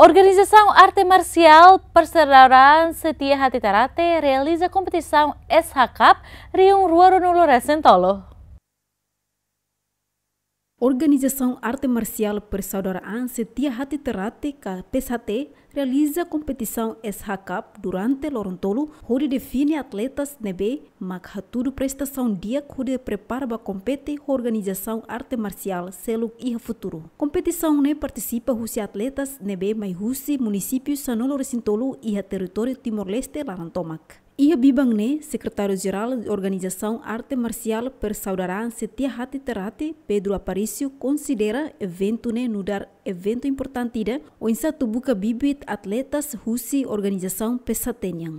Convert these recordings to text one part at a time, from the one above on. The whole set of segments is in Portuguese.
Organização Arte Marcial Persaudaraan Setia Hati Tarate realiza competição SHCAP Riung Ruaro Nulore Sentolo. Organização Arte Marcial Persaudaraan Setia Hati Tarate PSHT realiza competição SHCAP durante Lorontolo, onde define atletas nebe, mas tudo prestação dia onde prepara para competir organização arte marcial selo e futuro. Competição ne participa os atletas nebe mais husi municípios Sanolo Recintolo e território Timor-Leste Larantomac. Ia secretário-geral da Organização Arte Marcial per Saudarán Setia Hati Terate, Pedro Aparício, considera evento ne nudar evento importante ida, o insa tubuka bibit atletas husi organização pesatenhang.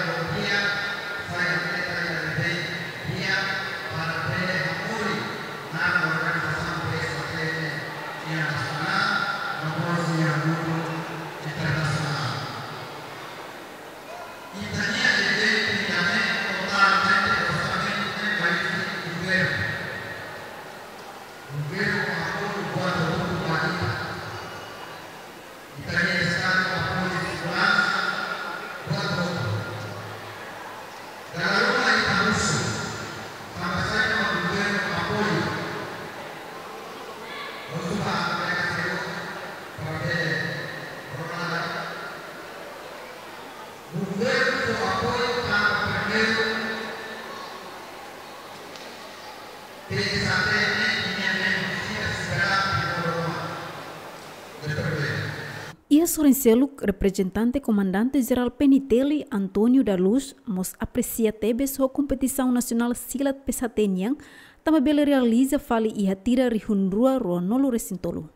Ia Sorencelo, representante comandante-geral Penitelli Antônio da Luz, mos aprecia tebe sua competição nacional Silat Pesatenian, também realiza fale e atira rihunrua Ronolo Recintolo.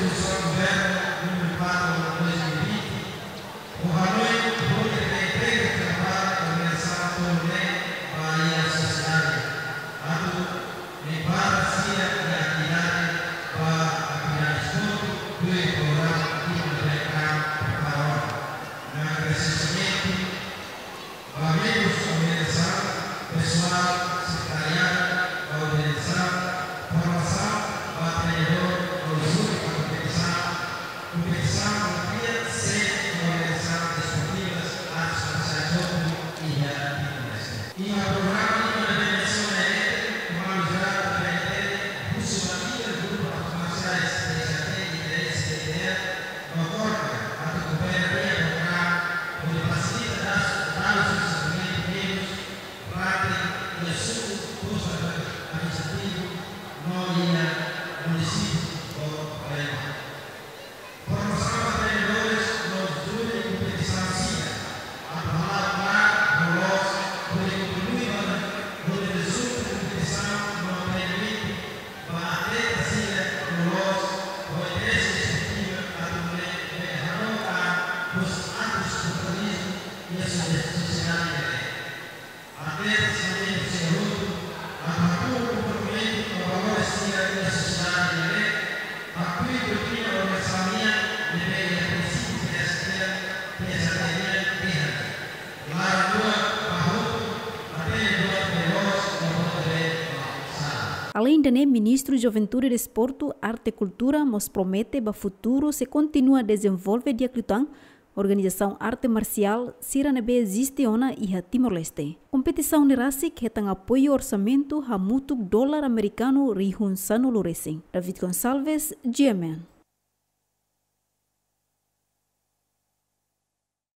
discussão interna e preparo de né, ministro de Juventude e Desporto, Arte e Cultura nos promete que o futuro se continua a desenvolver de Aclitan, Organização Arte Marcial Siranebe existe ona iha Timor-Leste. Competição Nerasik hetang apoio orçamento hamutuk dólar americano rihun sanu loresing. David Gonçalves, GMN.